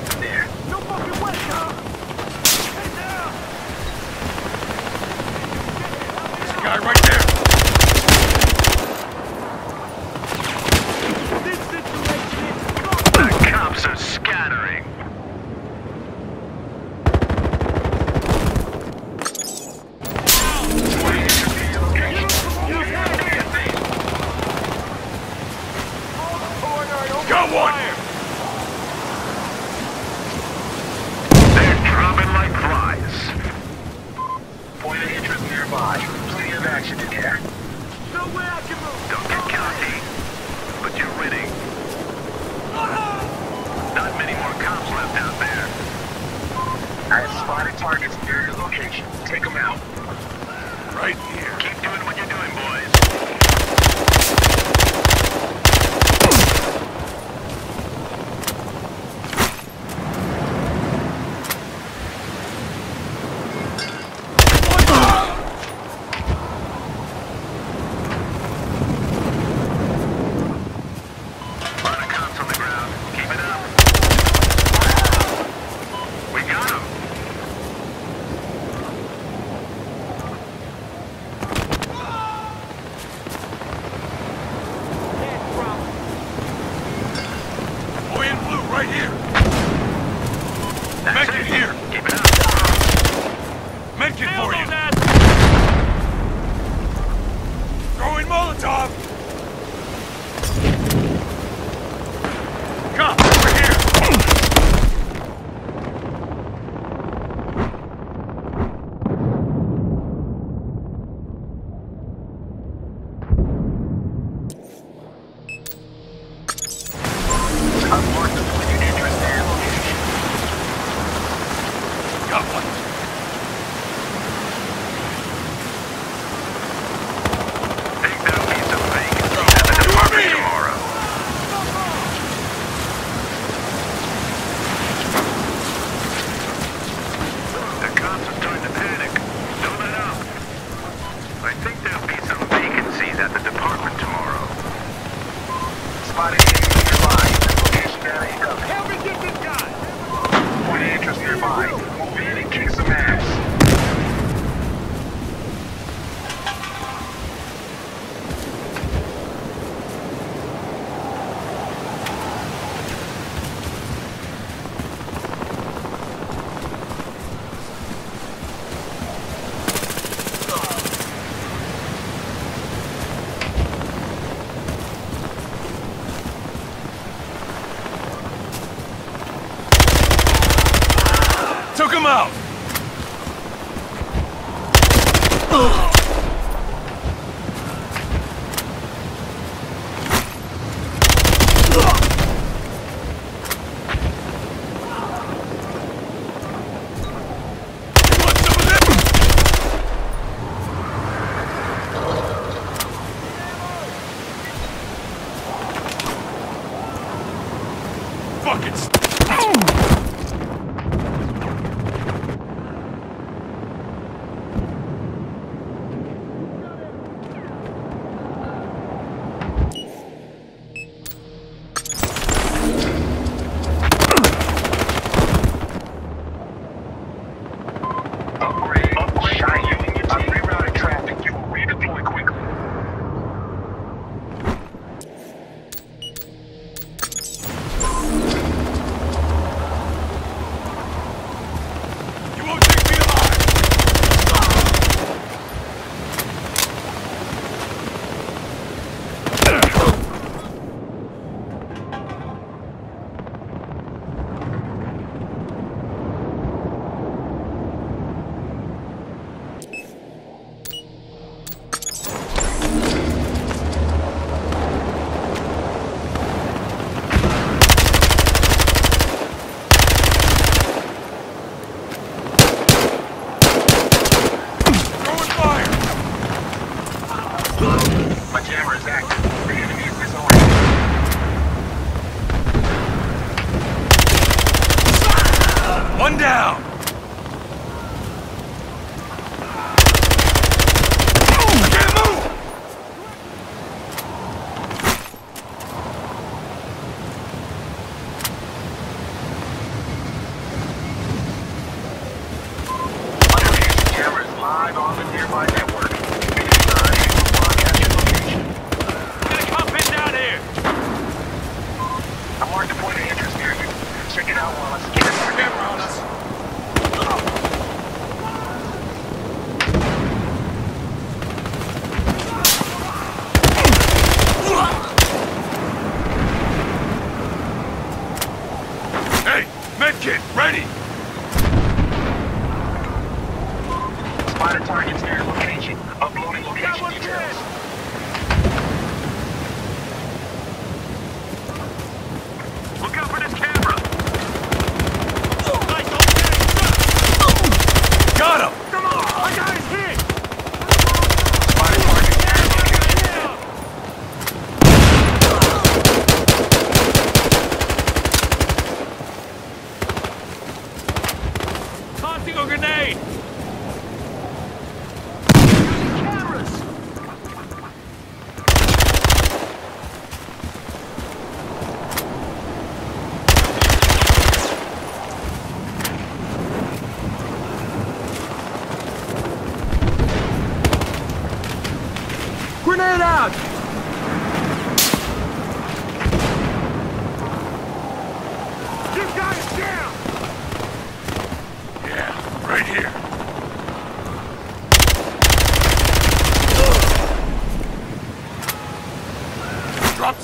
out there. take him out. Right? Right here. That's Medkit here. Keep it up. Medkit for you. That. out!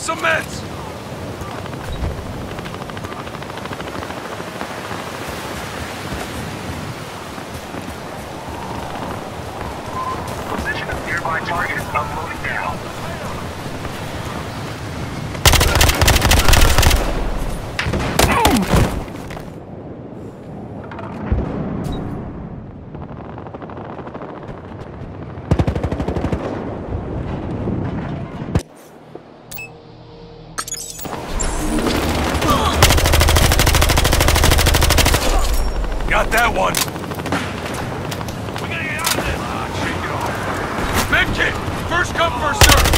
some meds! Position uploading now. that one! We gotta get out of this! Ah, Medkit! First come, first serve!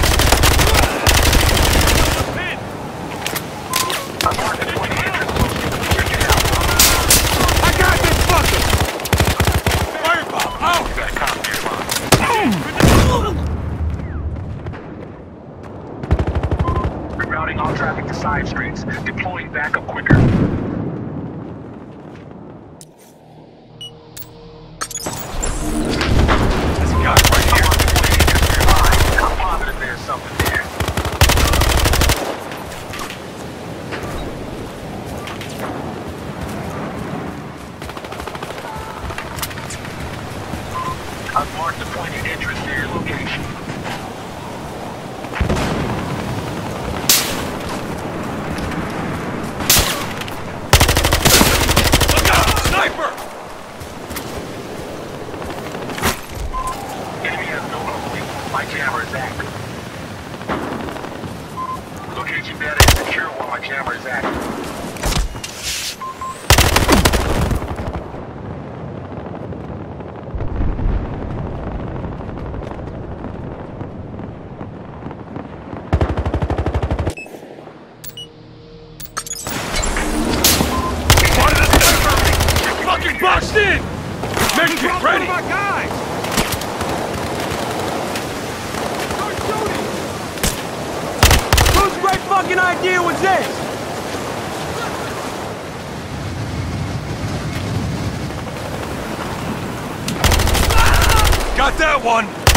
Got that one!